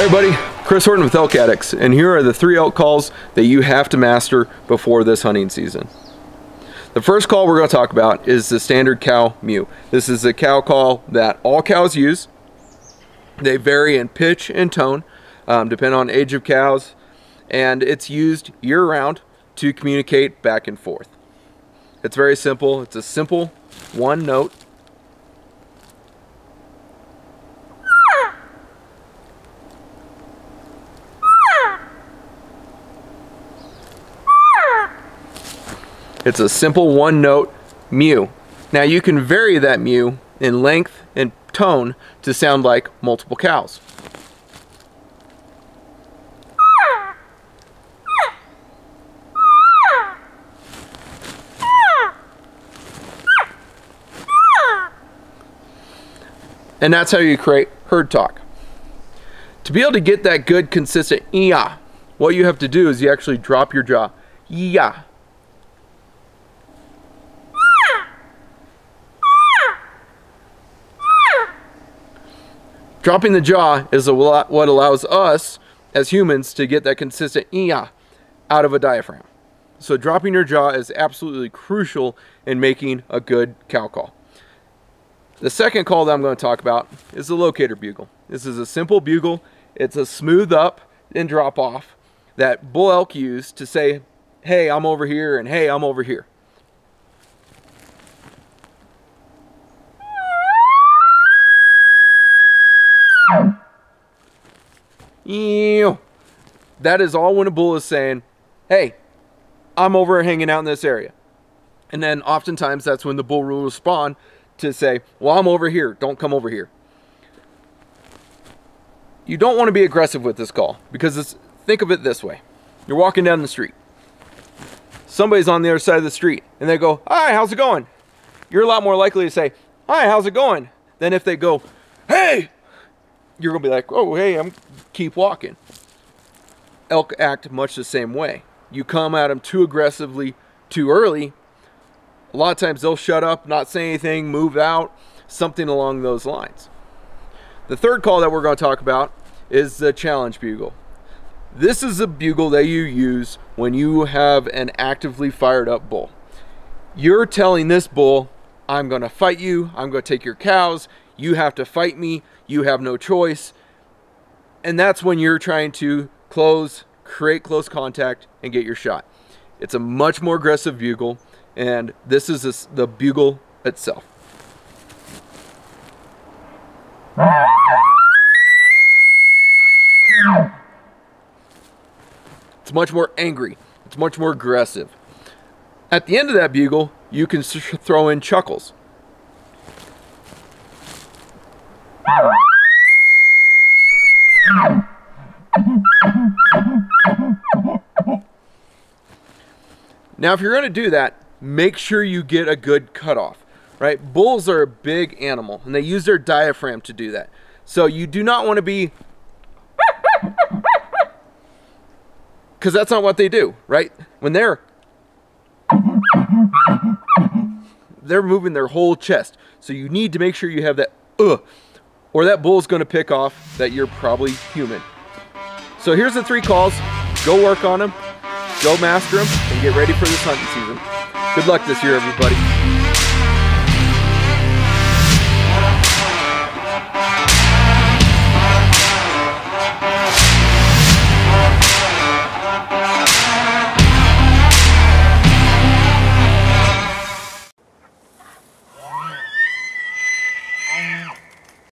everybody, Chris Horton with Elk Addicts, and here are the three elk calls that you have to master before this hunting season. The first call we're going to talk about is the standard cow mew. This is a cow call that all cows use. They vary in pitch and tone, um, depending on age of cows, and it's used year-round to communicate back and forth. It's very simple. It's a simple one note It's a simple one note mew. Now you can vary that mew in length and tone to sound like multiple cows. And that's how you create herd talk. To be able to get that good consistent yeah, what you have to do is you actually drop your jaw. Yeah. Dropping the jaw is what allows us as humans to get that consistent iya out of a diaphragm. So dropping your jaw is absolutely crucial in making a good cow call. The second call that I'm going to talk about is the locator bugle. This is a simple bugle. It's a smooth up and drop off that bull elk use to say, hey, I'm over here and hey, I'm over here. That is all when a bull is saying, hey, I'm over hanging out in this area. And then oftentimes that's when the bull will respond to say, well, I'm over here. Don't come over here. You don't want to be aggressive with this call because it's, think of it this way. You're walking down the street. Somebody's on the other side of the street and they go, hi, how's it going? You're a lot more likely to say, hi, how's it going? Than if they go, you're gonna be like, oh, hey, I'm keep walking. Elk act much the same way. You come at them too aggressively, too early. A lot of times they'll shut up, not say anything, move out, something along those lines. The third call that we're going to talk about is the challenge bugle. This is a bugle that you use when you have an actively fired up bull. You're telling this bull, I'm going to fight you, I'm going to take your cows, you have to fight me, you have no choice. And that's when you're trying to close, create close contact, and get your shot. It's a much more aggressive bugle, and this is a, the bugle itself. It's much more angry. It's much more aggressive. At the end of that bugle, you can throw in chuckles. Now, if you're going to do that, make sure you get a good cutoff, right? Bulls are a big animal, and they use their diaphragm to do that. So you do not want to be... Because that's not what they do, right? When they're... They're moving their whole chest. So you need to make sure you have that... Ugh, or that bull's going to pick off that you're probably human. So here's the three calls. Go work on them, go master them, and get ready for this hunting season. Good luck this year, everybody.